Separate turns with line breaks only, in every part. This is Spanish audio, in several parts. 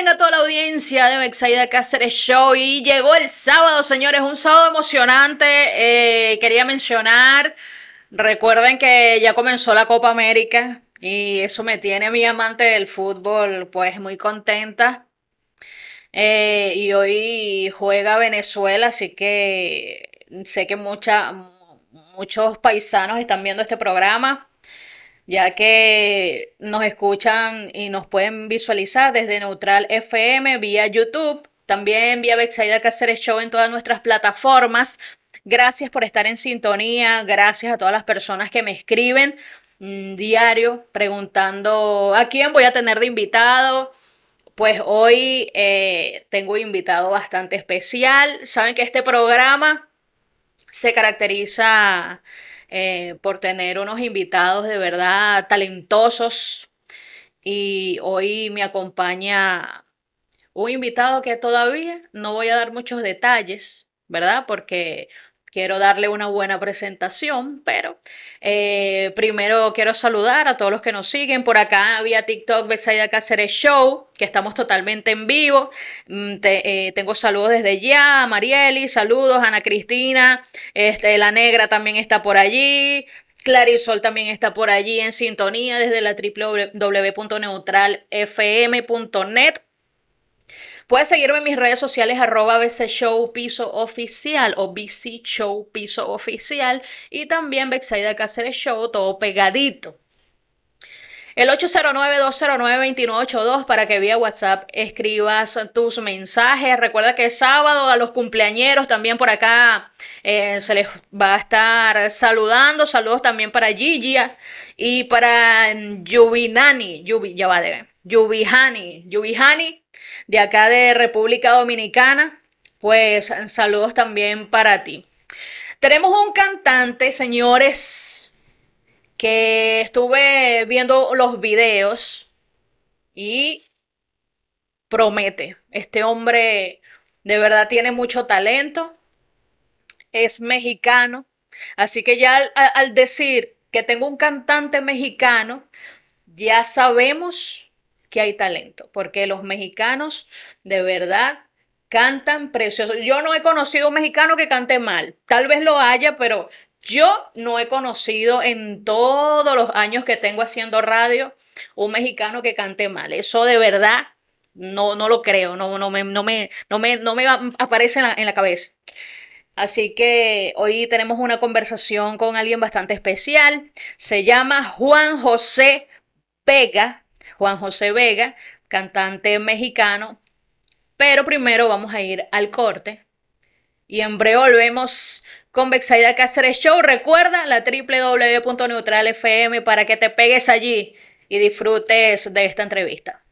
tenga toda la audiencia de Bexaida Cáceres Show y llegó el sábado, señores, un sábado emocionante. Eh, quería mencionar, recuerden que ya comenzó la Copa América y eso me tiene a mi amante del fútbol pues muy contenta. Eh, y hoy juega Venezuela, así que sé que mucha, muchos paisanos están viendo este programa ya que nos escuchan y nos pueden visualizar desde Neutral FM vía YouTube, también vía Bexaida Cáceres Show en todas nuestras plataformas. Gracias por estar en sintonía, gracias a todas las personas que me escriben mm, diario preguntando a quién voy a tener de invitado. Pues hoy eh, tengo un invitado bastante especial. Saben que este programa se caracteriza eh, por tener unos invitados de verdad talentosos. Y hoy me acompaña un invitado que todavía no voy a dar muchos detalles, ¿verdad? Porque quiero darle una buena presentación, pero eh, primero quiero saludar a todos los que nos siguen por acá vía TikTok, Betsaida Cáceres Show, que estamos totalmente en vivo. Mm, eh, tengo saludos desde ya, Marieli, saludos, Ana Cristina, este, La Negra también está por allí. Clarisol también está por allí en sintonía desde la www.neutralfm.net. Puedes seguirme en mis redes sociales arroba BC Show Piso Oficial o BC Show Piso Oficial y también Bexaida Cáceres Show, todo pegadito. El 809-209-2982 para que vía WhatsApp escribas tus mensajes. Recuerda que es sábado a los cumpleañeros también por acá eh, se les va a estar saludando. Saludos también para Gigia y para Yubinani. Yubi, ya va de Yubihani. Yubihani de acá de República Dominicana, pues saludos también para ti. Tenemos un cantante, señores, que estuve viendo los videos y promete. Este hombre de verdad tiene mucho talento, es mexicano, así que ya al, al decir que tengo un cantante mexicano, ya sabemos que hay talento, porque los mexicanos de verdad cantan precioso. Yo no he conocido un mexicano que cante mal, tal vez lo haya, pero yo no he conocido en todos los años que tengo haciendo radio un mexicano que cante mal. Eso de verdad no, no lo creo, no, no, me, no, me, no, me, no me aparece en la, en la cabeza. Así que hoy tenemos una conversación con alguien bastante especial. Se llama Juan José Vega. Juan José Vega, cantante mexicano. Pero primero vamos a ir al corte. Y en breve volvemos con Bexaida Cáceres Show. Recuerda la www.neutralfm para que te pegues allí y disfrutes de esta entrevista.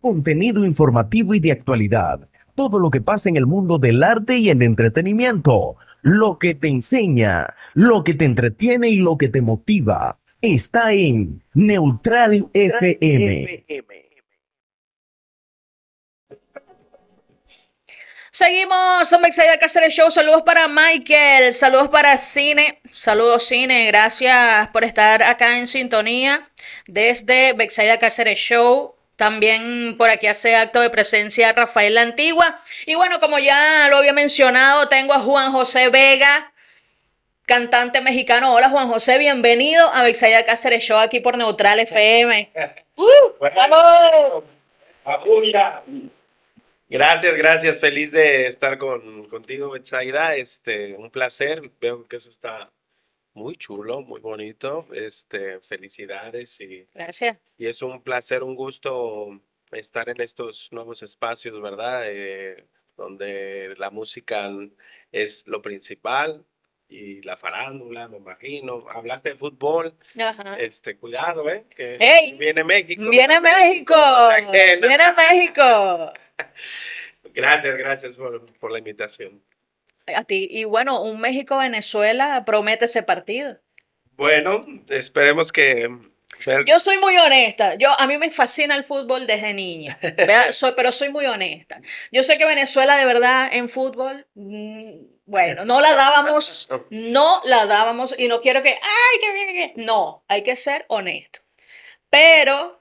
Contenido informativo y de actualidad. Todo lo que pasa en el mundo del arte y el entretenimiento. Lo que te enseña, lo que te entretiene y lo que te motiva está en Neutral FM.
Seguimos en Bexaida Cáceres Show. Saludos para Michael, saludos para Cine, saludos Cine, gracias por estar acá en sintonía desde Bexaida Cáceres Show. También por aquí hace acto de presencia Rafael La Antigua. Y bueno, como ya lo había mencionado, tengo a Juan José Vega, cantante mexicano. Hola Juan José, bienvenido a Bexaida Cáceres Show aquí por Neutral FM.
¡Uh! Gracias, gracias. Feliz de estar con, contigo, Betsaida. Este, un placer. Veo que eso está muy chulo, muy bonito. Este, felicidades y
gracias.
Y es un placer, un gusto estar en estos nuevos espacios, ¿verdad? Eh, donde la música es lo principal, y la farándula, me imagino. Hablaste de fútbol. Ajá. Este, cuidado, ¿eh? Que viene México.
Viene México. Viene México.
gracias, gracias por, por, la invitación.
A ti. Y bueno, un México-Venezuela promete ese partido.
Bueno, esperemos que
yo soy muy honesta. Yo, a mí me fascina el fútbol desde niña. Soy, pero soy muy honesta. Yo sé que Venezuela de verdad en fútbol, mm, bueno, no la dábamos, no la dábamos y no quiero que, ay, que bien, que... No, hay que ser honesto. Pero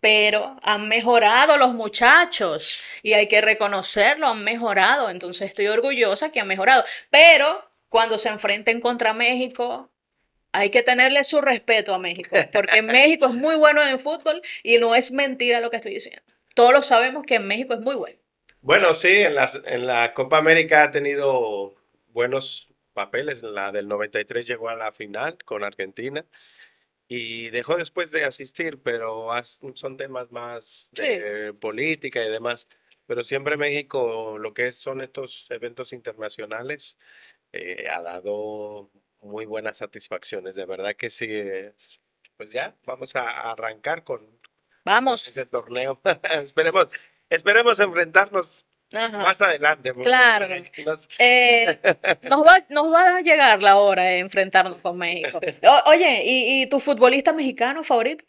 pero han mejorado los muchachos y hay que reconocerlo, han mejorado. Entonces estoy orgullosa que han mejorado. Pero cuando se enfrenten contra México, hay que tenerle su respeto a México, porque México es muy bueno en fútbol y no es mentira lo que estoy diciendo. Todos lo sabemos que México es muy bueno.
Bueno, sí, en, las, en la Copa América ha tenido buenos papeles. En la del 93 llegó a la final con Argentina y dejó después de asistir, pero son temas más de política y demás. Pero siempre México, lo que son estos eventos internacionales, eh, ha dado muy buenas satisfacciones. De verdad que sí. Eh, pues ya, vamos a arrancar con,
vamos.
este torneo. esperemos, esperemos enfrentarnos más adelante.
Claro. Eh, nos... va, nos va a llegar la hora de enfrentarnos con México. oye, ¿y, tu futbolista mexicano favorito?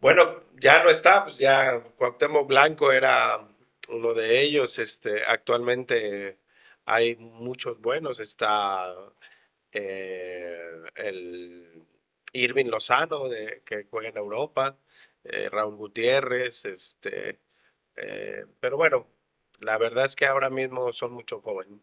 Bueno, ya no está, pues ya Cuauhtémoc Blanco era uno de ellos. Este, actualmente hay muchos buenos. Está eh, el Irving Lozano, de, que juega en Europa, eh, Raúl Gutiérrez, este, pero bueno, la verdad es que ahora mismo son mucho jóvenes.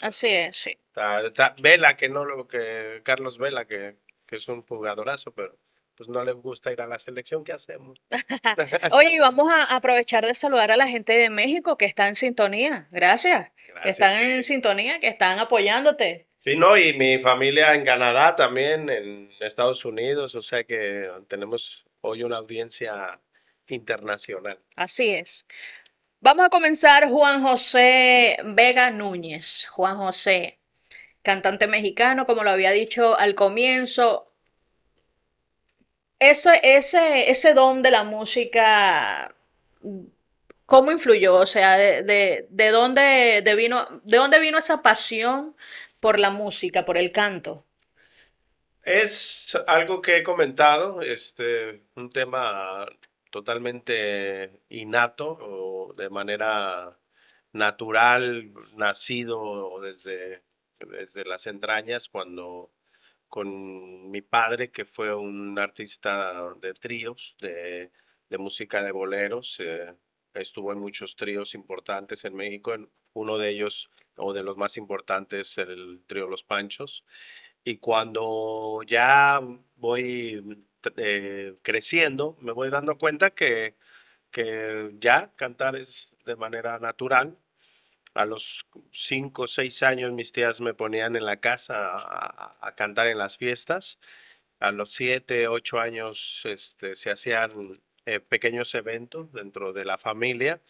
Así es, sí.
Está, Vela, que no lo que Carlos Vela, que, que, es un jugadorazo, pero pues no le gusta ir a la selección, ¿qué hacemos?
Oye, y vamos a aprovechar de saludar a la gente de México que está en sintonía. Gracias. que están en sintonía, que están apoyándote.
Sí, no, y mi familia en Canadá también, en Estados Unidos, o sea que tenemos hoy una audiencia internacional.
Así es. Vamos a comenzar Juan José Vega Núñez. Juan José, cantante mexicano, como lo había dicho al comienzo. Ese, ese, ese don de la música, ¿cómo influyó? O sea, de, dónde, de, vino, ¿de dónde vino esa pasión por la música, por el canto?
Es algo que he comentado, este, un tema totalmente innato o de manera natural, nacido desde, desde las entrañas, cuando con mi padre, que fue un artista de tríos, de, música de boleros, eh, estuvo en muchos tríos importantes en México, uno de ellos, o de los más importantes, el trío Los Panchos. Y cuando ya voy eh, creciendo, me voy dando cuenta que, que ya cantar es de manera natural. A los cinco o seis años mis tías me ponían en la casa a, cantar en las fiestas. A los siete, ocho años este, se hacían eh, pequeños eventos dentro de la familia.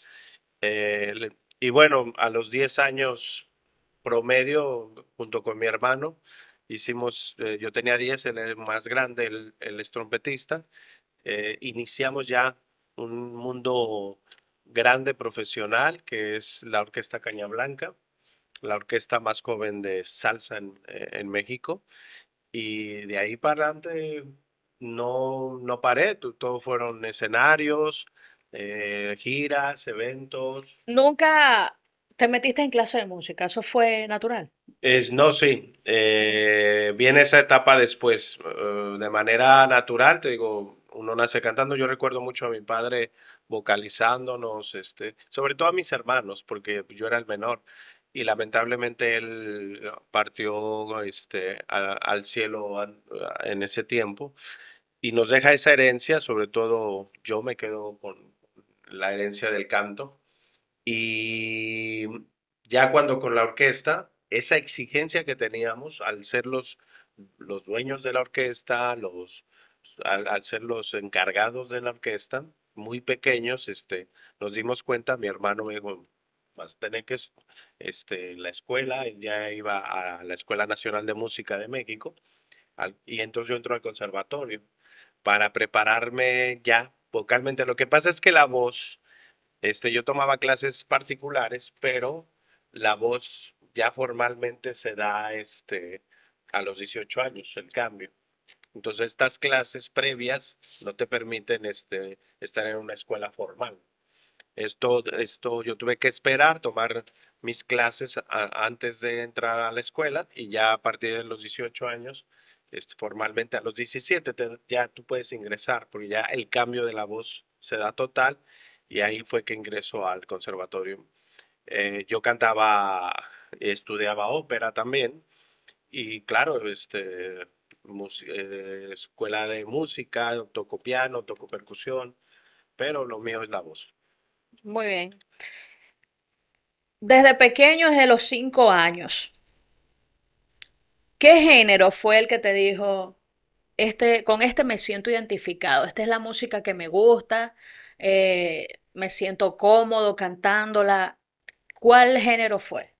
Eh, y bueno, a los diez años promedio, junto con mi hermano, hicimos, eh, yo tenía 10, el más grande, el, el trompetista, eh, iniciamos ya un mundo grande profesional que es la Orquesta Caña Blanca, la orquesta más joven de salsa en, eh, en México. Y de ahí para adelante no, no paré, todo fueron escenarios, giras, eventos.
Nunca te metiste en clase de música, eso fue natural.
Es, no, sí. Eh, viene esa etapa después. Eh, de manera natural, te digo, uno nace cantando. Yo recuerdo mucho a mi padre vocalizándonos, este, sobre todo a mis hermanos, porque yo era el menor. Y lamentablemente él partió este, al cielo en ese tiempo. Y nos deja esa herencia, sobre todo yo me quedo con la herencia del canto. Y ya cuando con la orquesta, esa exigencia que teníamos al ser los, los dueños de la orquesta, los, al, ser los encargados de la orquesta, muy pequeños, este, nos dimos cuenta, mi hermano me dijo, vas a tener que, este, la escuela, ya iba a la Escuela Nacional de Música de México, y entonces yo entro al conservatorio para prepararme ya vocalmente. Lo que pasa es que la voz, este, yo tomaba clases particulares, pero la voz ya formalmente se da este, a los 18 años, el cambio. Entonces estas clases previas no te permiten este, estar en una escuela formal. Esto, esto yo tuve que esperar, tomar mis clases antes de entrar a la escuela y ya a partir de los 18 años, este, formalmente a los 17 ya tú puedes ingresar porque ya el cambio de la voz se da total y ahí fue que ingresó al conservatorio. Eh, yo cantaba, estudiaba ópera también y claro, este, eh, escuela de música, toco piano, toco percusión, pero lo mío es la voz.
Muy bien. Desde pequeño, desde los cinco años, ¿qué género fue el que te dijo, este, con este me siento identificado, esta es la música que me gusta, eh, me siento cómodo cantándola? ¿Cuál género fue?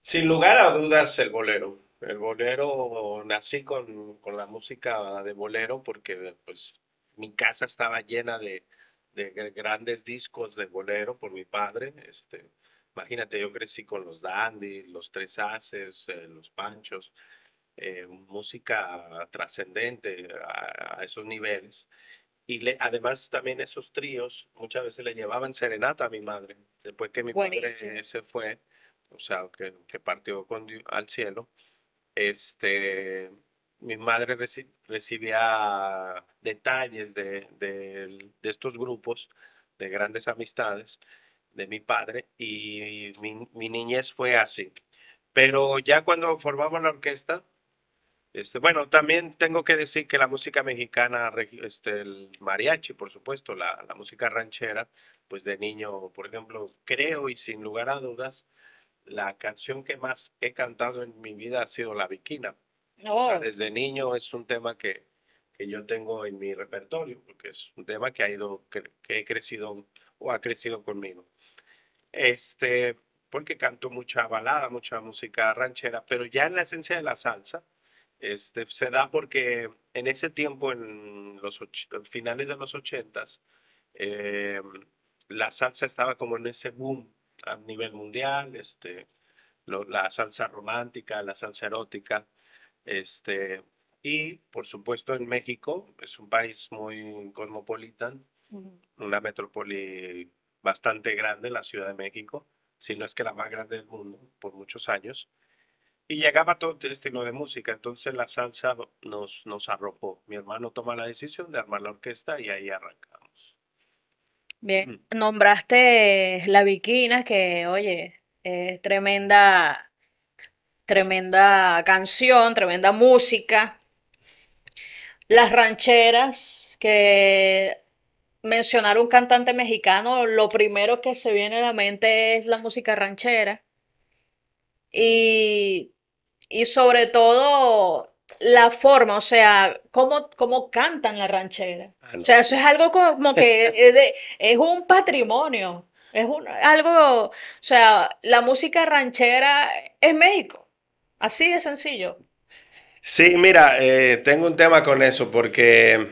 Sin lugar a dudas, el bolero. El bolero, nací con, con la música de bolero porque pues mi casa estaba llena de, de grandes discos de bolero por mi padre. Este, imagínate, yo crecí con los Dandy, los Tres Haces, eh, los Panchos, eh, música trascendente a, esos niveles. Y le, además también esos tríos muchas veces le llevaban serenata a mi madre. Después que mi padre se fue, o sea, que, que partió con, al cielo, este, mi madre recibía detalles de, de, estos grupos, de grandes amistades de mi padre, y mi, mi, niñez fue así. Pero ya cuando formamos la orquesta, este, bueno, también tengo que decir que la música mexicana, este, el mariachi, por supuesto, la, la música ranchera, pues de niño, por ejemplo, creo y sin lugar a dudas, la canción que más he cantado en mi vida ha sido La Viquina. Oh. desde niño es un tema que, que, yo tengo en mi repertorio, porque es un tema que ha ido, que, he crecido o ha crecido conmigo. Este, porque canto mucha balada, mucha música ranchera, pero ya en la esencia de la salsa, este, se da porque en ese tiempo, en los finales de los ochentas, eh, la salsa estaba como en ese boom a nivel mundial, este, la salsa romántica, la salsa erótica, este, y por supuesto en México, es un país muy cosmopolitan, una metrópoli bastante grande, la Ciudad de México, si no es que la más grande del mundo por muchos años. Y llegaba todo este estilo de música, entonces la salsa nos, nos arropó. Mi hermano toma la decisión de armar la orquesta y ahí arrancamos.
Bien, nombraste La Viquina, que oye, es tremenda Tremenda canción, tremenda música. Las rancheras, que mencionar un cantante mexicano, lo primero que se viene a la mente es la música ranchera. Y, y sobre todo la forma, o sea, cómo, cómo cantan la ranchera. Ah, o sea, eso es algo como que es, un patrimonio. Es un, algo, o sea, la música ranchera es México. Así de sencillo.
Sí, mira, eh, tengo un tema con eso porque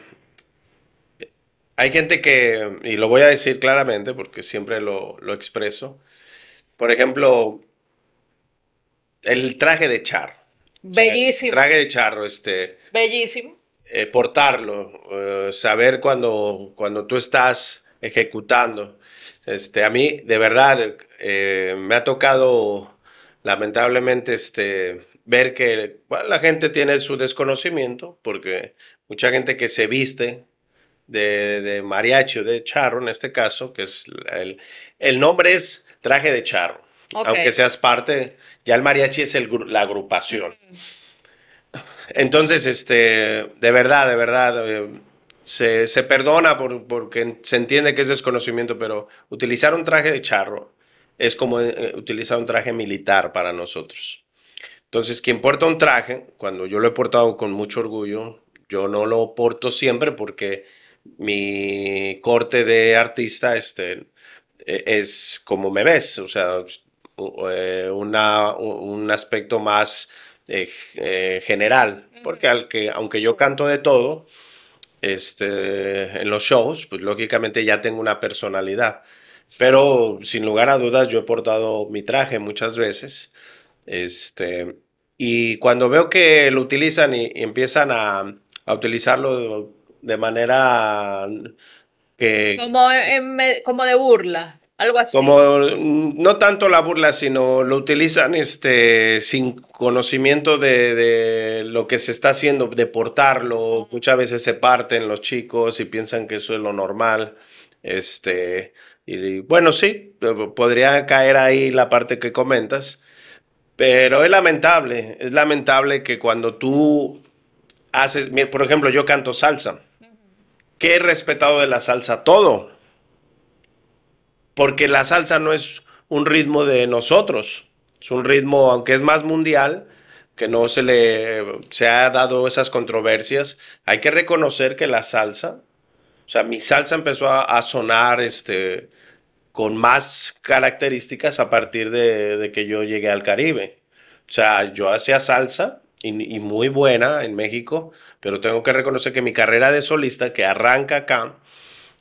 hay gente que, y lo voy a decir claramente porque siempre lo, expreso, por ejemplo, el traje de charro.
Bellísimo.
traje de charro, este.
Bellísimo.
Eh, portarlo, eh, saber cuando, cuando tú estás ejecutando. Este, a mí, de verdad, me ha tocado lamentablemente este, ver que la gente tiene su desconocimiento, porque mucha gente que se viste de, de mariachi o de charro, en este caso, que es el, el nombre es traje de charro, aunque seas parte, ya el mariachi es el, la agrupación. Entonces, este, de verdad, de verdad, eh, se, se, perdona por, porque se entiende que es desconocimiento, pero utilizar un traje de charro es como eh, utilizar un traje militar para nosotros. Entonces, quien porta un traje, cuando yo lo he portado con mucho orgullo, yo no lo porto siempre porque mi corte de artista este, e, es como me ves, o sea, una, un aspecto más eh, general, porque al que, aunque yo canto de todo, este, en los shows, pues lógicamente ya tengo una personalidad. Pero sin lugar a dudas yo he portado mi traje muchas veces. Este, y cuando veo que lo utilizan y, empiezan a, utilizarlo de, manera que...
Como, como de burla. Algo así.
Como mm, no tanto la burla, sino lo utilizan este, sin conocimiento de, de lo que se está haciendo, de portarlo. Muchas veces se parten los chicos y piensan que eso es lo normal. Este, y bueno, sí, podría caer ahí la parte que comentas, pero es lamentable, es lamentable que cuando tú haces, por ejemplo, yo canto salsa. ¿Qué he respetado de la salsa? Todo porque la salsa no es un ritmo de nosotros, es un ritmo, aunque es más mundial, que no se le se ha dado esas controversias, hay que reconocer que la salsa, o sea, mi salsa empezó a, sonar este, con más características a partir de, que yo llegué al Caribe. O sea, yo hacía salsa y, y, muy buena en México, pero tengo que reconocer que mi carrera de solista, que arranca acá,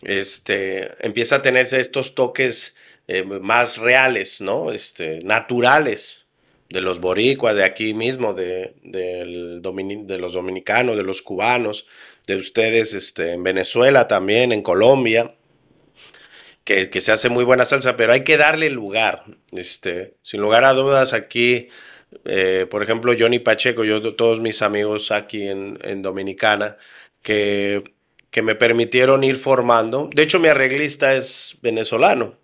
este, empieza a tenerse estos toques eh, más reales, ¿no? Este, naturales de los boricuas, de aquí mismo, de, de los dominicanos, de los cubanos, de ustedes este, en Venezuela también, en Colombia, que, se hace muy buena salsa, pero hay que darle lugar. Este, sin lugar a dudas, aquí, eh, por ejemplo, Johnny Pacheco, yo todos mis amigos aquí en, en Dominicana, que que me permitieron ir formando. De hecho, mi arreglista es venezolano.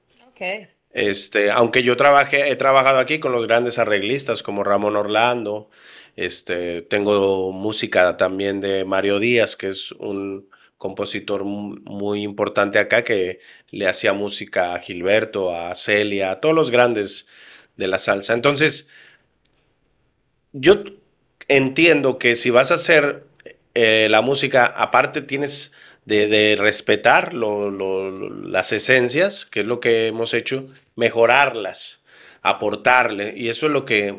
Este, aunque yo trabajé, he trabajado aquí con los grandes arreglistas como Ramón Orlando. Este, tengo música también de Mario Díaz, que es un compositor muy importante acá que le hacía música a Gilberto, a Celia, a todos los grandes de la salsa. Entonces, yo entiendo que si vas a hacer eh, la música, aparte tienes de, respetar las esencias, que es lo que hemos hecho, mejorarlas, aportarle, y eso es lo que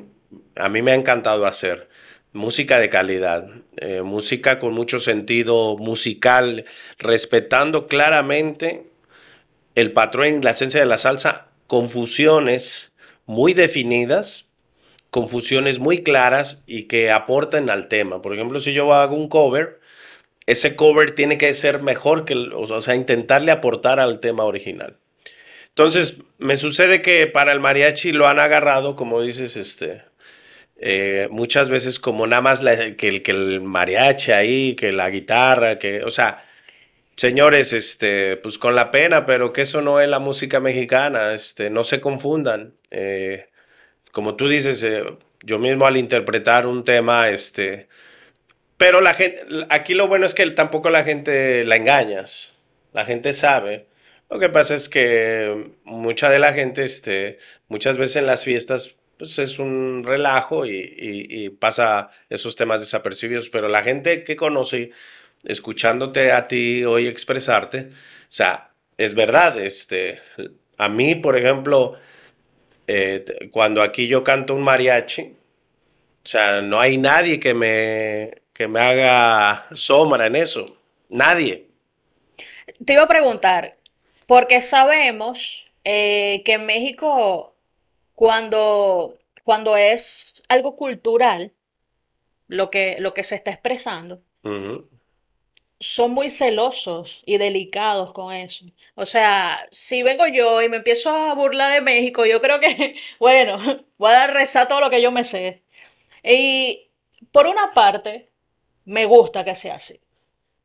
a mí me ha encantado hacer. Música de calidad, eh, música con mucho sentido musical, respetando claramente el patrón, la esencia de la salsa, confusiones muy definidas, confusiones muy claras y que aporten al tema. Por ejemplo, si yo hago un cover, ese cover tiene que ser mejor que, o sea, intentarle aportar al tema original. Entonces, me sucede que para el mariachi lo han agarrado, como dices, este, eh, muchas veces como nada más que, el, que el mariachi ahí, que la guitarra, que, o sea, señores, este, pues con la pena, pero que eso no es la música mexicana, este, no se confundan. Eh, como tú dices, eh, yo mismo al interpretar un tema, este, pero la gente, aquí lo bueno es que tampoco la gente la engañas. La gente sabe. Lo que pasa es que mucha de la gente, este, muchas veces en las fiestas, pues es un relajo y, pasa esos temas desapercibidos. Pero la gente que conoce, escuchándote a ti hoy expresarte, o sea, es verdad. Este, a mí, por ejemplo, eh, cuando aquí yo canto un mariachi, o sea, no hay nadie que me, que me haga sombra en eso. Nadie.
Te iba a preguntar, porque sabemos eh, que en México, cuando, cuando es algo cultural, lo que, lo que se está expresando, son muy celosos y delicados con eso. O sea, si vengo yo y me empiezo a burlar de México, yo creo que, bueno, voy a dar rezar todo lo que yo me sé. Y por una parte, me gusta que sea así.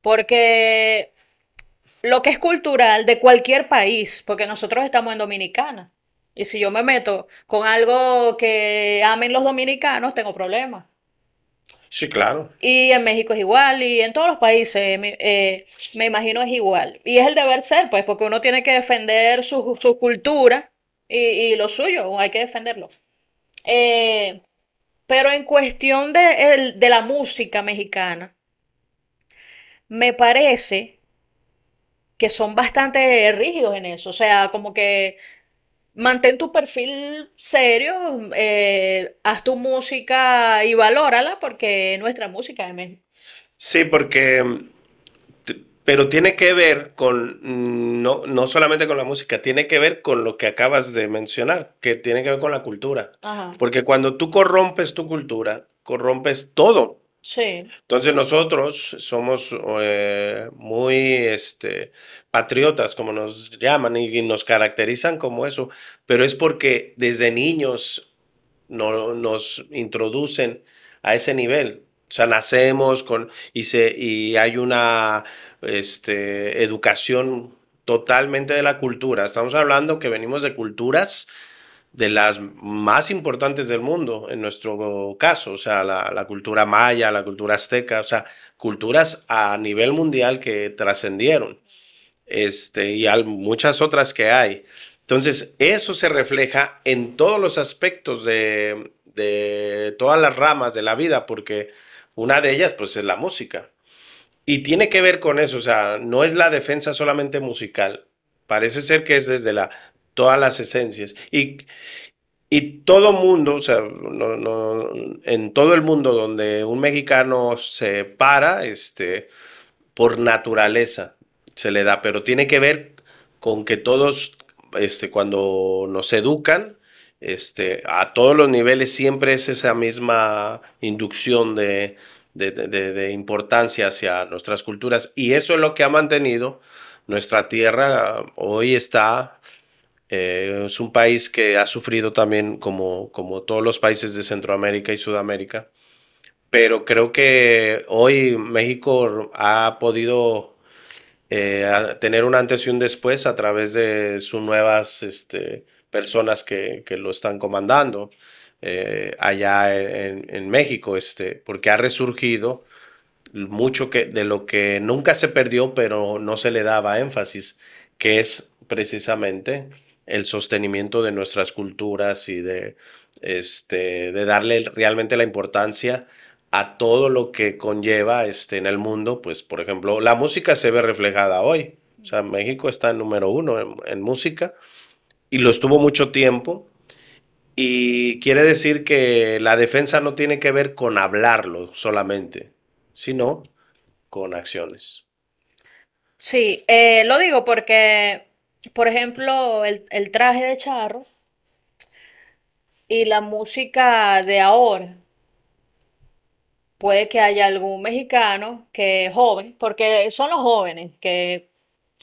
Porque lo que es cultural de cualquier país, porque nosotros estamos en Dominicana, y si yo me meto con algo que amen los dominicanos, tengo problemas.
Sí, claro.
Y en México es igual, y en todos los países, me, eh, imagino es igual. Y es el deber ser, pues, porque uno tiene que defender su, cultura y, lo suyo, hay que defenderlo. Eh, pero en cuestión de, de la música mexicana, me parece que son bastante rígidos en eso. O sea, como que mantén tu perfil serio, eh, haz tu música y valórala porque nuestra música es.
Sí, porque pero tiene que ver con, mm, no, no solamente con la música, tiene que ver con lo que acabas de mencionar, que tiene que ver con la cultura. Porque cuando tú corrompes tu cultura, corrompes todo.
Sí.
Entonces nosotros somos eh, muy este, patriotas, como nos llaman, y, nos caracterizan como eso, pero es porque desde niños no, nos introducen a ese nivel. O sea, nacemos con y, se, y hay una este, educación totalmente de la cultura. Estamos hablando que venimos de culturas de las más importantes del mundo, en nuestro caso, o sea, la, cultura maya, la cultura azteca, o sea, culturas a nivel mundial que trascendieron, este, y hay muchas otras que hay. Entonces, eso se refleja en todos los aspectos de, de todas las ramas de la vida, porque una de ellas, pues, es la música. Y tiene que ver con eso, o sea, no es la defensa solamente musical, parece ser que es desde la, todas las esencias. Y, y todo mundo, o sea, no, en todo el mundo donde un mexicano se para, este, por naturaleza se le da, pero tiene que ver con que todos, este, cuando nos educan, este, a todos los niveles siempre es esa misma inducción de, de, importancia hacia nuestras culturas y eso es lo que ha mantenido nuestra tierra hoy está eh, es un país que ha sufrido también como, como todos los países de Centroamérica y Sudamérica pero creo que hoy México ha podido eh, tener un antes y un después a través de sus nuevas este, personas que, que lo están comandando. Eh, allá en, México, este, porque ha resurgido mucho que, de lo que nunca se perdió, pero no se le daba énfasis, que es precisamente el sostenimiento de nuestras culturas y de, este, de darle realmente la importancia a todo lo que conlleva este, en el mundo, pues por ejemplo, la música se ve reflejada hoy. O sea, México está en número uno en música y lo estuvo mucho tiempo y quiere decir que la defensa no tiene que ver con hablarlo solamente, sino con acciones.
Sí, eh, lo digo porque, por ejemplo, el, el traje de charro y la música de ahora, puede que haya algún mexicano que es joven, porque son los jóvenes que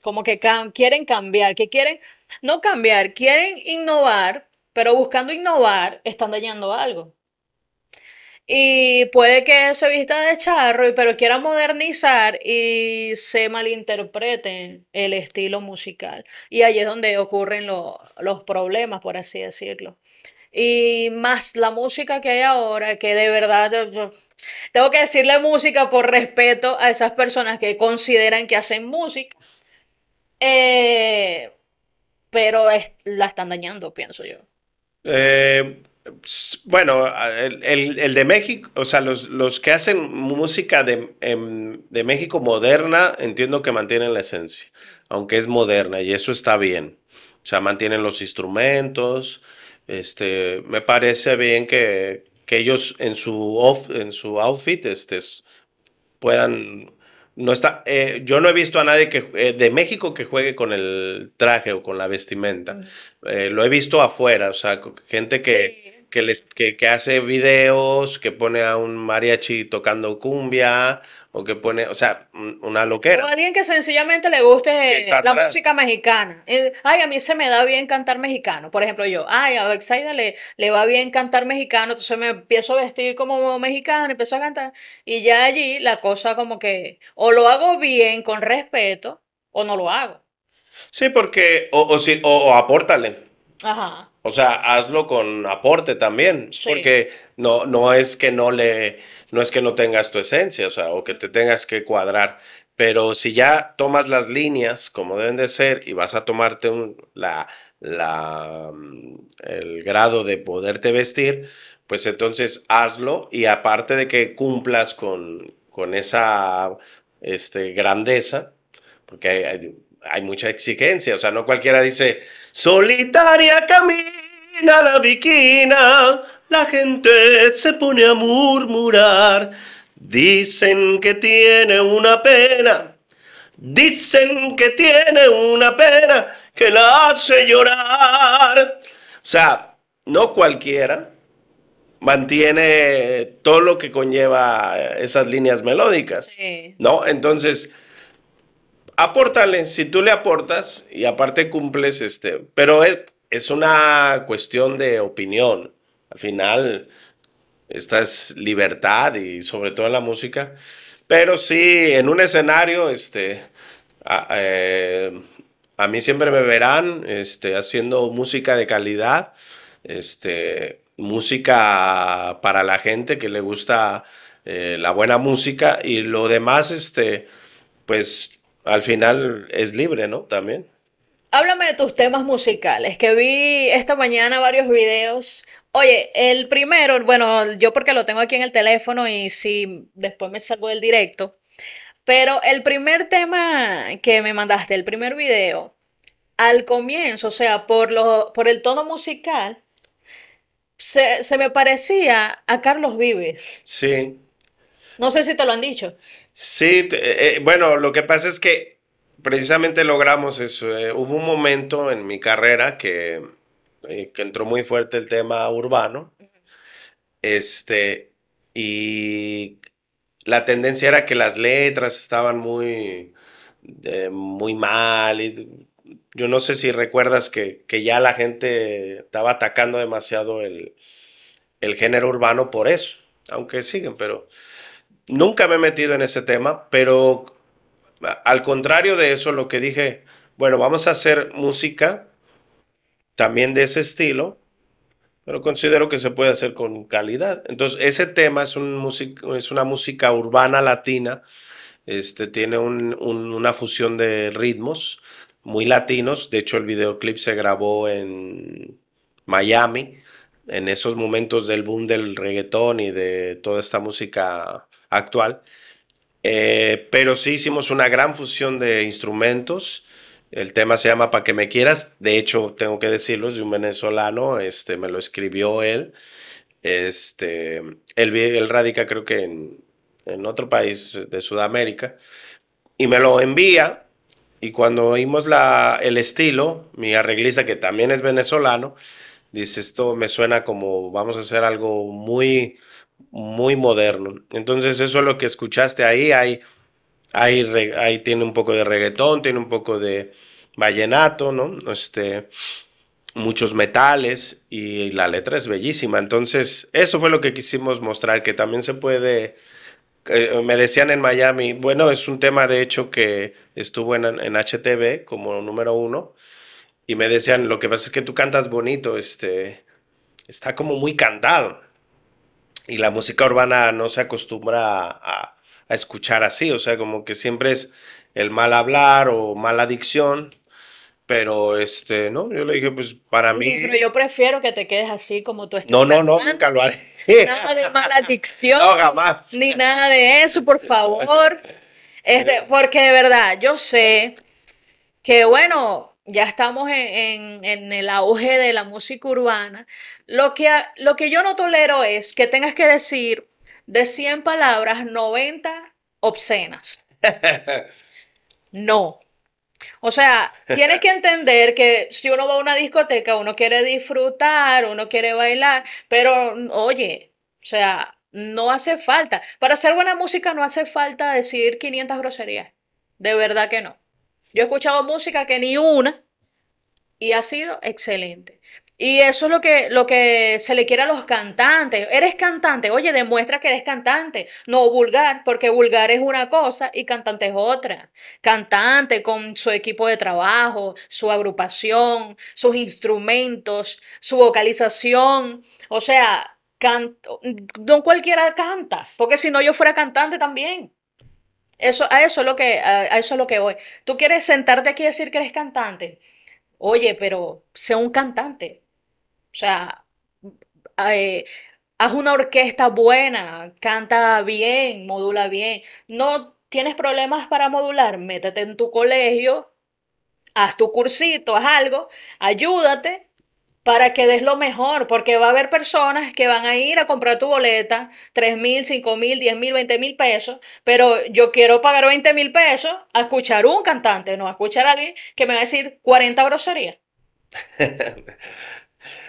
como que quieren cambiar, que quieren, no cambiar, quieren innovar pero buscando innovar están dañando algo. Y puede que se vista de charro, pero quiera modernizar y se malinterprete el estilo musical. Y ahí es donde ocurren los problemas, por así decirlo. Y más la música que hay ahora, que de verdad tengo que decirle música por respeto a esas personas que consideran que hacen música. Eh, pero la están dañando, pienso yo.
Eh, bueno, el, de México, o sea, los, que hacen música em, de, México moderna, entiendo que mantienen la esencia, aunque es moderna y eso está bien. O sea, mantienen los instrumentos. Este, me parece bien que, ellos en su, off, en su outfit este, puedan no está, eh, yo no he visto a nadie que, eh, de México que juegue con el traje o con la vestimenta. Mm. Eh, lo he visto afuera, o sea, gente que, que, les, que, que, hace videos, que pone a un mariachi tocando cumbia o que pone, o sea, una loquera.
O alguien que sencillamente le guste la música mexicana. Ay, a mí se me da bien cantar mexicano. Por ejemplo, yo, ay, a Bexaida le, le va bien cantar mexicano, entonces me empiezo a vestir como mexicano, empiezo a cantar. Y ya allí la cosa como que o lo hago bien, con respeto, o no lo hago.
Sí, porque, o, o, si, o, apórtale. Ajá. O sea, hazlo con aporte también, porque no, no es que no le no es que no tengas tu esencia, o sea, o que te tengas que cuadrar, pero si ya tomas las líneas como deben de ser y vas a tomarte la, la, mm, el grado de poderte vestir, pues entonces hazlo y aparte de que cumplas con, con esa este, grandeza, porque hay, hay, mucha exigencia, o sea, no cualquiera dice, solitaria camina la viquina, la gente se pone a murmurar. Dicen que tiene una pena. Dicen que tiene una pena que la hace llorar. O sea, no cualquiera mantiene todo lo que conlleva esas líneas melódicas,
Sí.
¿no? Entonces, apórtale, si tú le aportas y aparte cumples, este, pero es, es una cuestión de opinión. Al final, esta es libertad y sobre todo en la música, pero sí, en un escenario, este, a, eh, a mí siempre me verán, este, haciendo música de calidad, este, música para la gente que le gusta eh, la buena música y lo demás, este, pues al final es libre, ¿no? También.
Háblame de tus temas musicales, que vi esta mañana varios videos. Oye, el primero, bueno, yo porque lo tengo aquí en el teléfono y si después me salgo del directo, pero el primer tema que me mandaste, el primer video, al comienzo, o sea, por lo, por el tono musical, se, se me parecía a Carlos Vives.
Sí,
No sé si te lo han dicho.
sí, te- eh, bueno, lo que pasa es que precisamente logramos eso. eh, hubo un momento en mi carrera que, eh, que entró muy fuerte el tema urbano, este, y la tendencia era que las letras estaban muy, eh, muy mal. Y yo no sé si recuerdas que, que ya la gente estaba atacando demasiado el, el género urbano por eso, aunque siguen, pero nunca me he metido en ese tema, pero al contrario de eso, lo que dije, bueno, vamos a hacer música también de ese estilo, pero considero que se puede hacer con calidad. Entonces, ese tema es un es una música urbana latina este tiene un- una fusión de ritmos muy latinos. De hecho, el videoclip se grabó en Miami, en esos momentos del boom del reggaetón y de toda esta música actual. Eh, pero sí hicimos una gran fusión de instrumentos. El tema se llama Pa' que me quieras. De hecho, tengo que decirlo, es de un venezolano. Este, me lo escribió él. Este, él, él radica creo que en, en otro país de Sudamérica y me lo envía y cuando oímos la, el estilo, mi arreglista que también es venezolano, dice esto me suena como vamos a hacer algo muy, muy moderno. Entonces eso es lo que escuchaste ahí, hay, hay, ahí tiene un poco de reggaetón, tiene un poco de vallenato, ¿no? Este, muchos metales y la letra es bellísima. Entonces, eso fue lo que quisimos mostrar, que también se puede, eh, me decían en Miami, bueno, es un tema de hecho que estuvo en, en HTV como número uno, y me decían, lo que pasa es que tú cantas bonito, este, está como muy cantado, y la música urbana no se acostumbra a, a- a escuchar así, o sea, como que siempre es el mal hablar o mala dicción. Pero este, no, yo le dije, pues para mí,
pero yo prefiero que te quedes así como tú estás
no, no, no, nunca lo haré.
Nada de mala dicción,
No, jamás.
ni nada de eso, por favor. Este, porque de verdad, yo sé que, bueno, ya estamos en, el auge de la música urbana. Lo que, lo que yo no tolero es que tengas que decir de 100 palabras, 90 obscenas. No. O sea, tienes que entender que si uno va a una discoteca, uno quiere disfrutar, uno quiere bailar, pero oye, o sea, no hace falta. Para hacer buena música no hace falta decir 500 groserías. De verdad que no. Yo he escuchado música que ni una y ha sido excelente. Y eso es lo que, lo que se le quiere a los cantantes. Eres cantante, oye, demuestra que eres cantante, no vulgar, porque vulgar es una cosa y cantante es otra. Cantante con su equipo de trabajo, su agrupación, sus instrumentos, su vocalización. O sea, canto, no cualquiera canta, porque si no yo fuera cantante también. Eso, a eso es lo que, a, eso es lo que voy. ¿Tú quieres sentarte aquí y decir que eres cantante? Oye, pero sé un cantante. O sea, eh, haz una orquesta buena, canta bien, modula bien. No tienes problemas para modular, métete en tu colegio, haz tu cursito, haz algo, ayúdate para que des lo mejor, porque va a haber personas que van a ir a comprar tu boleta, tres mil, cinco mil, diez mil, veinte mil pesos, pero yo quiero pagar veinte mil pesos a escuchar un cantante, no a escuchar a alguien que me va a decir 40 groserías.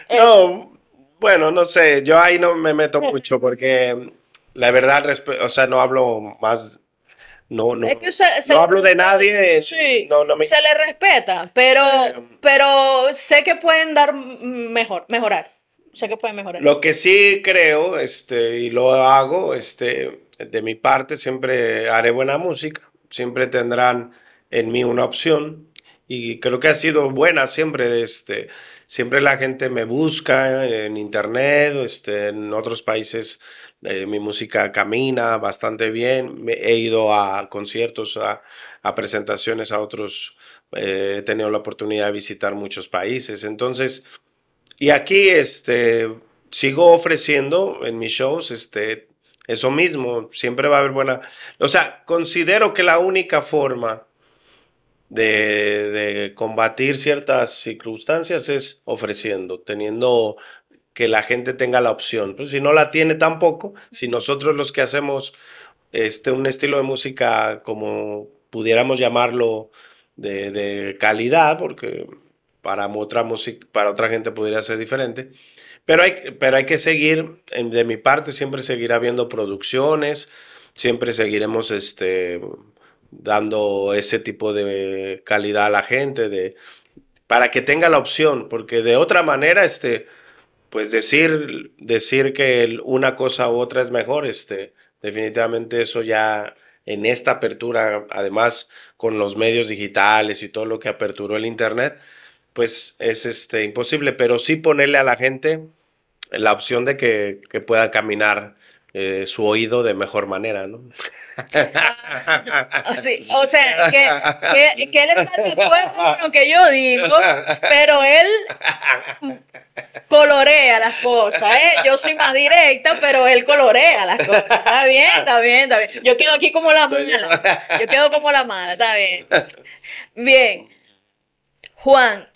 No, Bueno, no sé, yo ahí no me meto mucho porque la verdad, o sea, no hablo más no, no, no hablo de nadie.
Sí, se le respeta, pero, pero sé que pueden dar mejor, mejorar. Sé que pueden mejorar.
Lo que sí creo, este, y lo hago, este, de mi parte, siempre haré buena música. Siempre tendrán en mí una opción. Y creo que ha sido buena siempre, este, siempre la gente me busca en internet, este, en otros países eh, mi música camina bastante bien. He ido a conciertos, a, presentaciones a otros. Eh, he tenido la oportunidad de visitar muchos países. Entonces, y aquí este, sigo ofreciendo en mis shows este, eso mismo. Siempre va a haber buena. O sea, considero que la única forma de, de, combatir ciertas circunstancias es ofreciendo, teniendo que la gente tenga la opción. Pues si no la tiene tampoco, si nosotros los que hacemos este, un estilo de música como pudiéramos llamarlo de, calidad, porque para otra, música, para otra gente podría ser diferente, pero hay, pero hay que seguir, de mi parte siempre seguirá habiendo producciones, siempre seguiremos este, dando ese tipo de calidad a la gente, de, para que tenga la opción, porque de otra manera, este, pues decir, decir que una cosa u otra es mejor, este, definitivamente eso ya en esta apertura, además con los medios digitales y todo lo que aperturó el Internet, pues es este, imposible, pero sí ponerle a la gente la opción de que, que pueda caminar eh, su oído de mejor manera, ¿no?
Sí, o sea, que, que, él está de acuerdo con lo que yo digo, pero él colorea las cosas, ¿eh? Yo soy más directa, pero él colorea las cosas. Está bien, está bien, está bien. Yo quedo aquí como la mala. Yo quedo como la mala, está bien. Bien. Juan,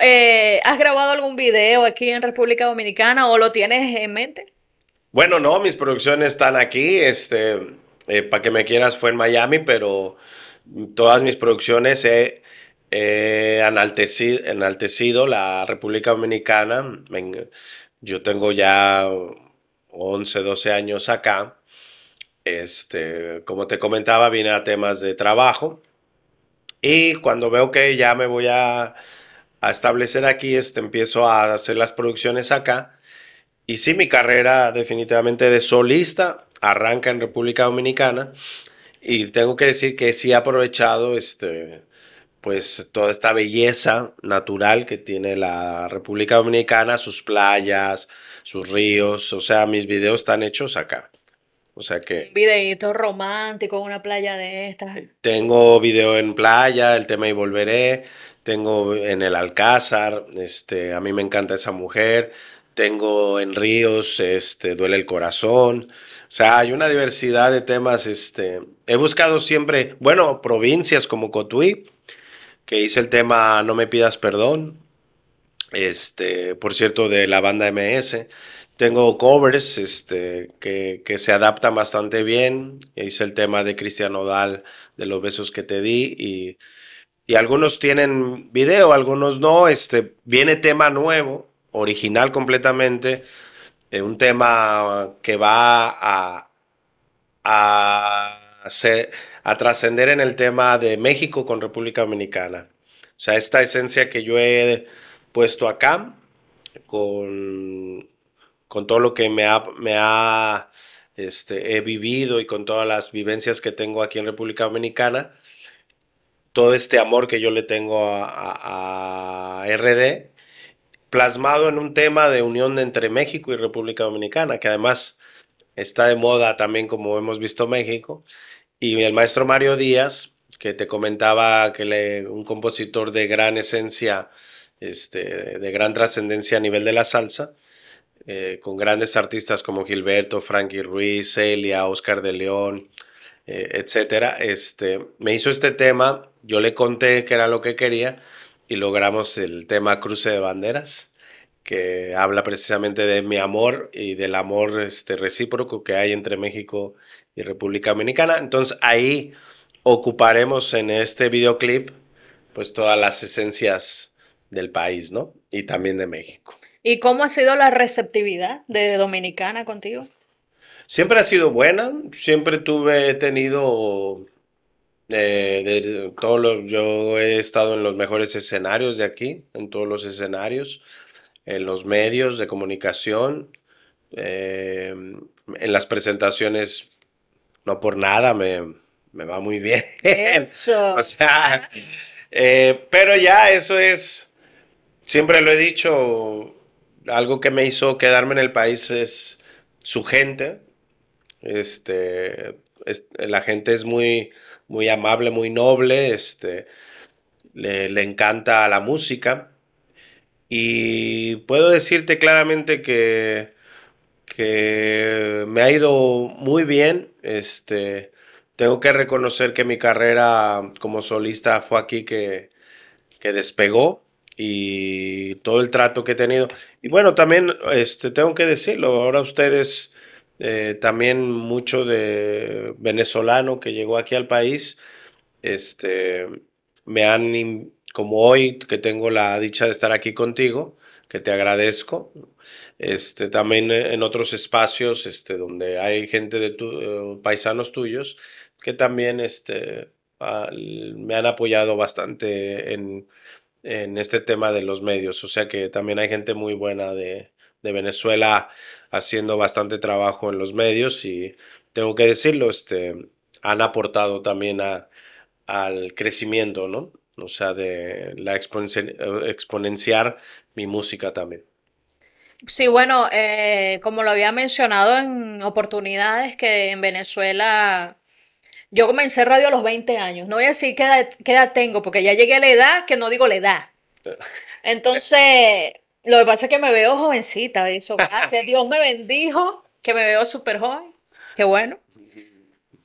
eh, ¿has grabado algún video aquí en República Dominicana o lo tienes en mente?
Bueno, no, mis producciones están aquí. Este, eh, para que me quieras fue en Miami, pero todas mis producciones he enaltecido, enaltecido, la República Dominicana. yo tengo ya 11, 12 años acá. Este, como te comentaba, vine a temas de trabajo. Y cuando veo que ya me voy a, a establecer aquí, este, empiezo a hacer las producciones acá y sí, mi carrera definitivamente de solista arranca en República Dominicana y tengo que decir que sí he aprovechado este, pues toda esta belleza natural que tiene la República Dominicana, sus playas, sus ríos, o sea, mis videos están hechos acá. O sea que...
Un videito romántico, una playa de estas.
Tengo video en playa, el tema y volveré. Tengo en el Alcázar, este, a mí me encanta esa mujer tengo en Ríos, este, Duele el Corazón. O sea, hay una diversidad de temas. Este, he buscado siempre, bueno, provincias como Cotuí, que hice el tema No me pidas perdón. Este, por cierto, de la banda MS. Tengo covers este, que, que se adaptan bastante bien. Hice el tema de Cristian Odal, de los besos que te di. Y, y algunos tienen video, algunos no. Este, viene tema nuevo original completamente, eh, un tema que va a, a, a trascender en el tema de México con República Dominicana. O sea, esta esencia que yo he puesto acá, con, con todo lo que me ha, me ha este, he vivido y con todas las vivencias que tengo aquí en República Dominicana, todo este amor que yo le tengo a, a RD, plasmado en un tema de unión entre México y República Dominicana, que además está de moda también como hemos visto México. Y el maestro Mario Díaz, que te comentaba que le, un compositor de gran esencia, este, de gran trascendencia a nivel de la salsa, eh, con grandes artistas como Gilberto, Frankie Ruiz, Celia, Oscar de León, eh, etcétera, este, me hizo este tema, yo le conté que era lo que quería y logramos el tema Cruce de Banderas, que habla precisamente de mi amor y del amor este, recíproco que hay entre México y República Dominicana. Entonces ahí ocuparemos en este videoclip pues todas las esencias del país, ¿no? Y también de México.
¿Y cómo ha sido la receptividad de Dominicana contigo?
Siempre ha sido buena, siempre tuve, he tenido, eh, de yo he estado en los mejores escenarios de aquí, en todos los escenarios, en los medios de comunicación, eh, en las presentaciones, no por nada, me, me va muy bien.
Eso.
O sea, eh, pero ya eso es, siempre lo he dicho, algo que me hizo quedarme en el país es su gente. Este, es- la gente es muy, muy amable, muy noble, este, le, le encanta la música. Y puedo decirte claramente que, que me ha ido muy bien. Este, tengo que reconocer que mi carrera como solista fue aquí que, que despegó y todo el trato que he tenido. Y bueno, también este, tengo que decirlo, ahora ustedes, eh, también mucho de venezolano que llegó aquí al país, este, me han, como hoy que tengo la dicha de estar aquí contigo, que te agradezco, este, también en otros espacios, este, donde hay gente de tu, eh, paisanos tuyos, que también, este, ah, me han apoyado bastante en, en este tema de los medios. O sea que también hay gente muy buena de, de Venezuela haciendo bastante trabajo en los medios y tengo que decirlo, este, han aportado también a, al crecimiento, ¿no? O sea, de la exponenciar, exponenciar mi música también.
Sí, bueno, eh, como lo había mencionado en oportunidades que en Venezuela yo comencé radio a los 20 años. No voy a decir qué edad, qué edad tengo, porque ya llegué a la edad que no digo la edad. Entonces, lo que pasa es que me veo jovencita, eso, gracias. Dios me bendijo, que me veo súper joven. Qué bueno.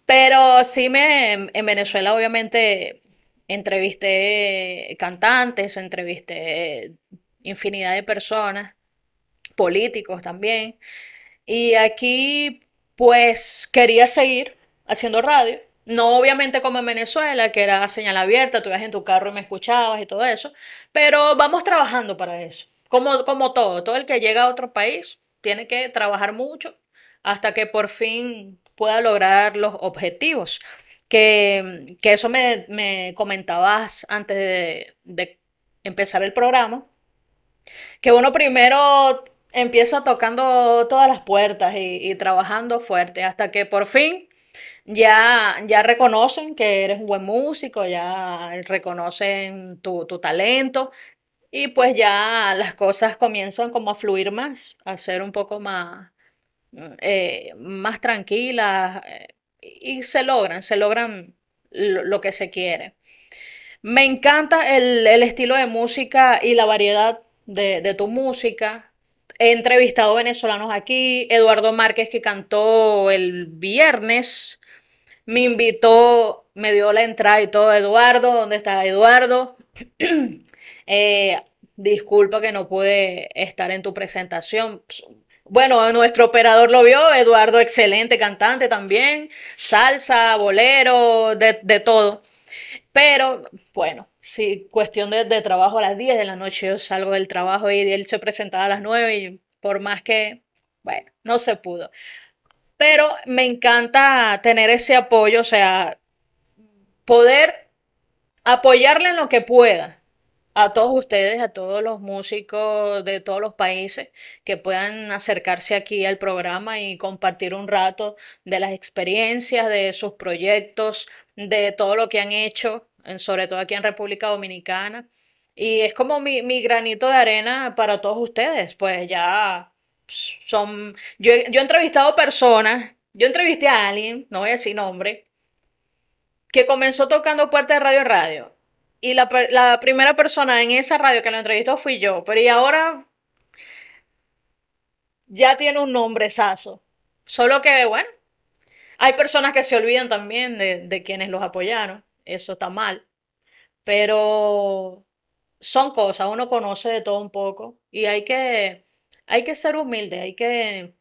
Pero sí me, en Venezuela obviamente entrevisté cantantes, entrevisté infinidad de personas, políticos también. Y aquí pues quería seguir haciendo radio. No obviamente como en Venezuela, que era señal abierta, tú ibas en tu carro y me escuchabas y todo eso, pero vamos trabajando para eso. Como, como todo, todo el que llega a otro país tiene que trabajar mucho hasta que por fin pueda lograr los objetivos. Que, que eso me, me comentabas antes de, empezar el programa, que uno primero empieza tocando todas las puertas y, y trabajando fuerte hasta que por fin ya, ya reconocen que eres un buen músico, ya reconocen tu, tu talento y pues ya las cosas comienzan como a fluir más, a ser un poco más, mm, eh, más tranquilas eh, y se logran, se logran lo, lo que se quiere. Me encanta el, el estilo de música y la variedad de, de tu música. He entrevistado venezolanos aquí. Eduardo Márquez, que cantó el viernes, me invitó, me dio la entrada y todo. Eduardo, ¿dónde está Eduardo? Eh, disculpa que no pude estar en tu presentación. Bueno, nuestro operador lo vio, Eduardo, excelente cantante también, salsa, bolero, de, todo. Pero bueno, sí, cuestión de, de trabajo a las 10 de la noche, yo salgo del trabajo y él se presentaba a las 9 y por más que, bueno, no se pudo. Pero me encanta tener ese apoyo, o sea, poder apoyarle en lo que pueda a todos ustedes, a todos los músicos de todos los países que puedan acercarse aquí al programa y compartir un rato de las experiencias, de sus proyectos, de todo lo que han hecho, en- sobre todo aquí en República Dominicana. Y es como mi, granito de arena para todos ustedes, pues ya son... Yo, yo he entrevistado personas, yo entrevisté a alguien, no voy a decir nombre, que comenzó tocando puertas de radio en radio. Y la, la primera persona en esa radio que lo entrevistó fui yo, pero y ahora ya tiene un nombre saso. Solo que, bueno, hay personas que se olvidan también de, de quienes los apoyaron. Eso está mal. Pero son cosas, uno conoce de todo un poco y hay que, hay que ser humilde, hay que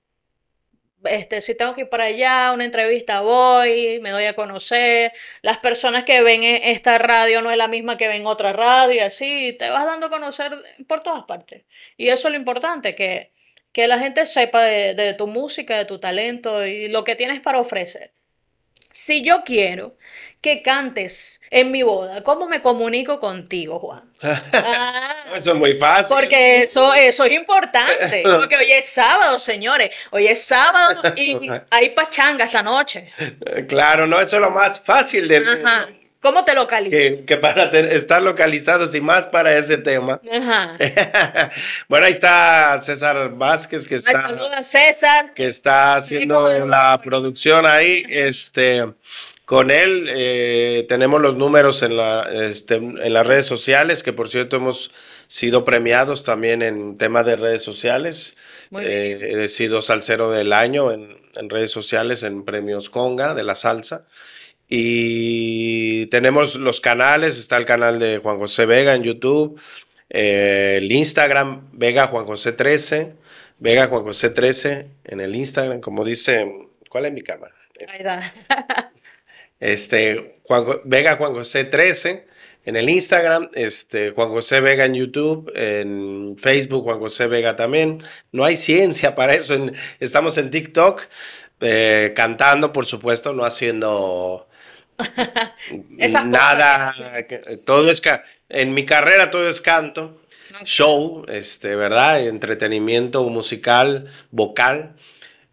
este, si tengo que ir para allá, una entrevista voy, me doy a conocer. Las personas que ven e- esta radio no es la misma que ven otra radio y así, te vas dando a conocer por todas partes. Y eso es lo importante, que, que la gente sepa de, de tu música, de tu talento y lo que tienes para ofrecer. Si yo quiero que cantes en mi boda, ¿cómo me comunico contigo, Juan? Ah,
Eso es muy fácil.
porque eso, eso es importante. Porque hoy es sábado, señores. Hoy es sábado y hay pachanga esta noche.
Claro, no, eso es lo más fácil de
Ajá. ¿Cómo te localizas?
que, que para te- estar localizados y más para ese tema.
Ajá.
Bueno, ahí está César Vázquez que está,
César.
que está haciendo la producción ahí. Este, con él eh, tenemos los números en, la, este, en las redes sociales, que por cierto hemos sido premiados también en temas de redes sociales. Eh, he sido salsero del año en, en redes sociales, en premios Conga de la salsa. Y tenemos los canales, está el canal de Juan José Vega en YouTube, eh, el Instagram Vega Juan José 13, Vega Juan José 13 en el Instagram, como dice, ¿cuál es mi cámara? Este, Juan Vega Juan José 13 en el Instagram, este, Juan José Vega en YouTube, en Facebook Juan José Vega también. No hay ciencia para eso. en- estamos en TikTok eh, cantando, por supuesto, no haciendo nada.
que
Todo es en mi carrera todo es canto, show, este, ¿verdad? Entretenimiento musical, vocal.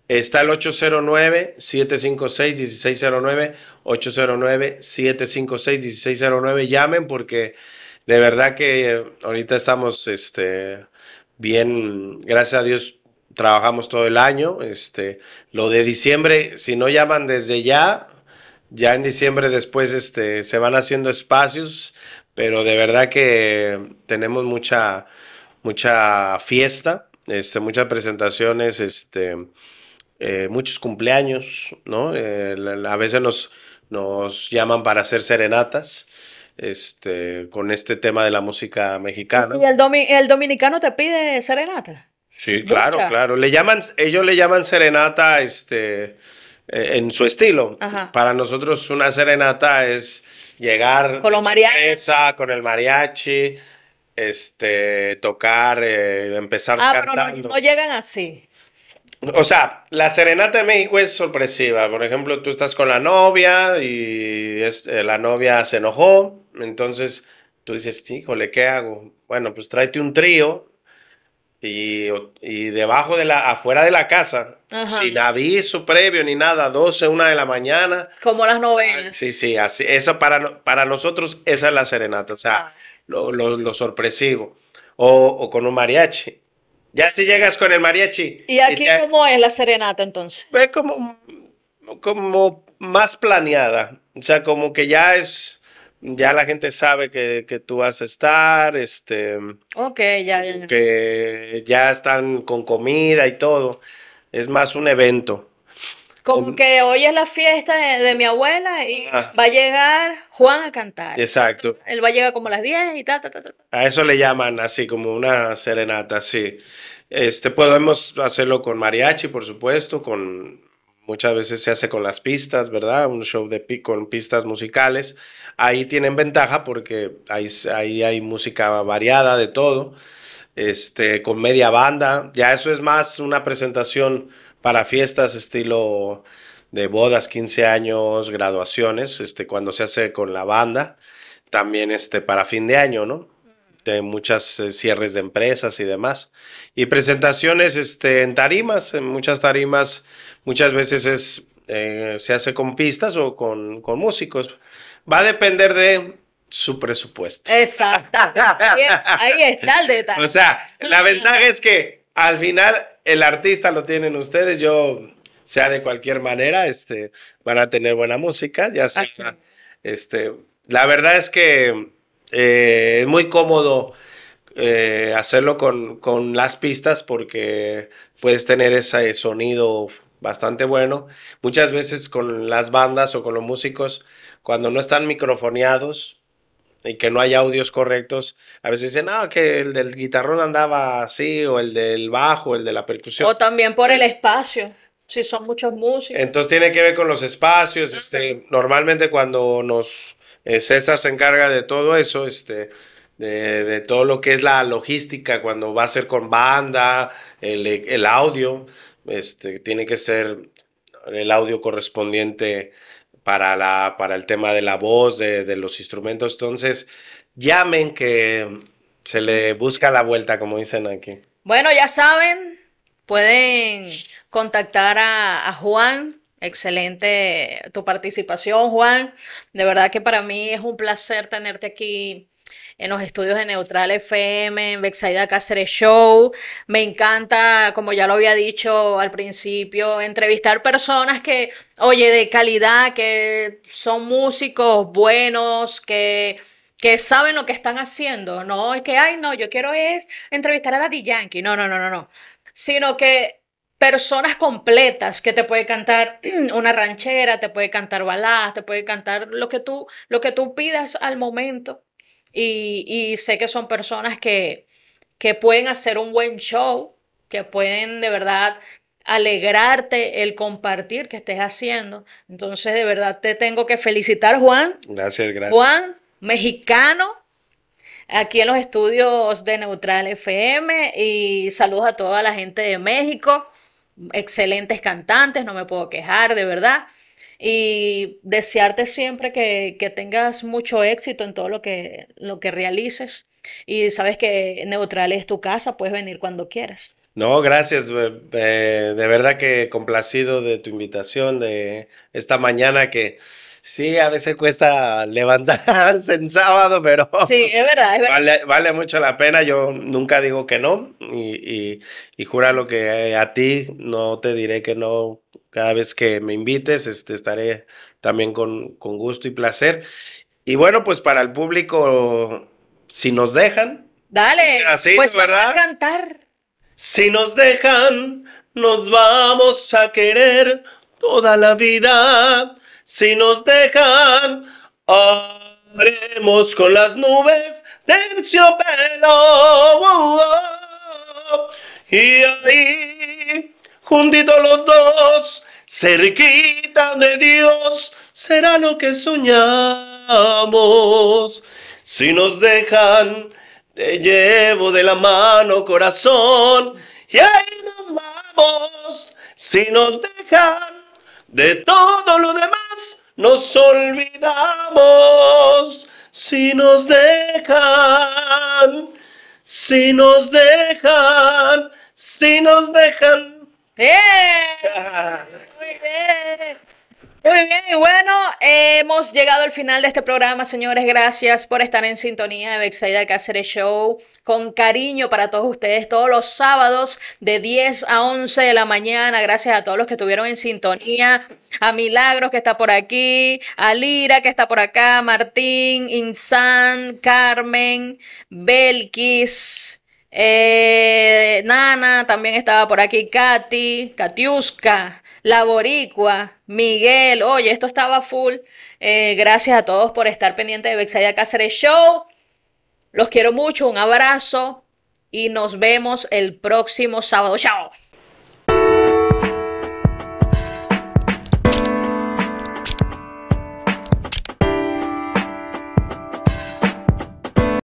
Está el 809-756-1609, 809-756-1609. Llamen porque de verdad que eh, ahorita estamos este, bien, gracias a Dios, trabajamos todo el año. Este, lo de diciembre, si no llaman desde ya, ya en diciembre después este, se van haciendo espacios, pero de verdad que tenemos mucha, mucha fiesta, este, muchas presentaciones, este, eh, muchos cumpleaños, ¿no? Eh, a veces nos, nos llaman para hacer serenatas, este, con este tema de la música mexicana.
¿Y el, domi- el dominicano te pide serenata?
Sí, claro, claro. Le llaman, ellos le llaman serenata, este, en su estilo.
Ajá.
Para nosotros una serenata es llegar
Con los
de
mariachis.
sorpresa, con el mariachi, este, tocar, eh, empezar
Ah, pero no,
cantando.
no llegan así.
O sea, la serenata en México es sorpresiva. Por ejemplo, tú estás con la novia y es- eh, la novia se enojó. Entonces tú dices, híjole, ¿qué hago? Bueno, pues tráete un trío y, y debajo de la, afuera de la casa,
Ajá.
sin aviso previo ni nada, 12, una de la mañana.
Como las novelas.
Sí, sí, así. Eso para, para nosotros, esa es la serenata. O sea,
Ah.
lo, lo- lo sorpresivo. O, o con un mariachi. Ya si llegas con el mariachi.
¿Y aquí
te-
cómo es la serenata entonces?
es como, como más planeada. O sea, como que ya es, ya la gente sabe que, que tú vas a estar, este,
Ok, ya, ya,
que ya están con comida y todo. Es más un evento.
Como que hoy es la fiesta de, de mi abuela y
Ah.
va a llegar Juan a cantar.
Exacto.
Él va a llegar como a las 10 y ta, ta, ta, ta.
A eso le llaman así como una serenata, sí. Este, podemos hacerlo con mariachi, por supuesto, con muchas veces se hace con las pistas, ¿verdad? Un show de pi- con pistas musicales. Ahí tienen ventaja porque ahí, ahí hay música variada de todo. Este, con media banda. Ya eso es más una presentación para fiestas estilo de bodas, 15 años, graduaciones, este, cuando se hace con la banda. También este, para fin de año, ¿no? de muchas eh, cierres de empresas y demás. Y presentaciones este, en tarimas, en muchas tarimas, muchas veces es, eh, se hace con pistas o con, con músicos. Va a depender de su presupuesto.
Exacto. Ahí, está el detalle.
O sea, la ventaja es que al final el artista lo tienen ustedes, yo sea de cualquier manera, este, van a tener buena música, ya sea, este, la verdad es que eh, es muy cómodo eh, hacerlo con, con las pistas porque puedes tener ese sonido bastante bueno. Muchas veces con las bandas o con los músicos, cuando no están microfoneados, y que no hay audios correctos, a veces dicen, no, que el del guitarrón andaba así, o el del bajo, el de la percusión.
O también por el espacio. Sí, son muchos músicos.
Entonces tiene que ver con los espacios. Este, normalmente cuando nos eh, César se encarga de todo eso, este, de, de todo lo que es la logística, cuando va a ser con banda, el, el audio, este, tiene que ser el audio correspondiente para, la, para el tema de la voz, de, de los instrumentos. Entonces, llamen que se le busca la vuelta, como dicen aquí.
Bueno, ya saben, pueden contactar a, a Juan. Excelente tu participación, Juan. De verdad que para mí es un placer tenerte aquí en los estudios de Neutral FM, en Bexaida Cáceres Show. Me encanta, como ya lo había dicho al principio, entrevistar personas que, oye, de calidad, que son músicos buenos, que que saben lo que están haciendo, no es que, ay, no, yo quiero es entrevistar a Daddy Yankee, no, no, no, no, no, sino que personas completas que te puede cantar una ranchera, te puede cantar baladas, te puede cantar lo que tú, lo que tú pidas al momento. Y, y sé que son personas que, que pueden hacer un buen show, que pueden de verdad alegrarte el compartir que estés haciendo. Entonces, de verdad, te tengo que felicitar, Juan.
Gracias, gracias.
Juan, mexicano, aquí en los estudios de Neutral FM y saludos a toda la gente de México, excelentes cantantes, no me puedo quejar, de verdad. Y desearte siempre que, que tengas mucho éxito en todo lo que, lo que realices. Y sabes que Neutral es tu casa, puedes venir cuando quieras.
No, gracias. eh, de verdad que complacido de tu invitación de esta mañana que sí, a veces cuesta levantarse en sábado, pero
Sí, es verdad, es verdad.
vale, vale mucho la pena. Yo nunca digo que no y, y, y júralo que a ti no te diré que no. Cada vez que me invites, este, estaré también con, con gusto y placer. Y bueno, pues para el público, si nos dejan,
Dale,
Así,
pues
¿verdad?
a cantar.
Si nos dejan, nos vamos a querer toda la vida. Si nos dejan, haremos con las nubes terciopelo. Oh, oh. Y ahí, juntitos los dos, cerquita de Dios, será lo que soñamos. Si nos dejan, te llevo de la mano, corazón, y ahí nos vamos. Si nos dejan, de todo lo demás nos olvidamos. Si nos dejan, si nos dejan, si nos dejan.
¡Eh! Muy bien. Muy bien, y bueno, hemos llegado al final de este programa, señores. Gracias por estar en sintonía de Bexaida Cáceres Show. Con cariño para todos ustedes, todos los sábados de 10 a 11 de la mañana. Gracias a todos los que estuvieron en sintonía. A Milagros que está por aquí, a Lira que está por acá, Martín, Insan, Carmen, Belkis. Eh, Nana también estaba por aquí, Katy, Katiuska, La Boricua, Miguel. Oye, esto estaba full. Eh, gracias a todos por estar pendientes de Bexaida Cáceres Show. Los quiero mucho, un abrazo y nos vemos el próximo sábado. Chao.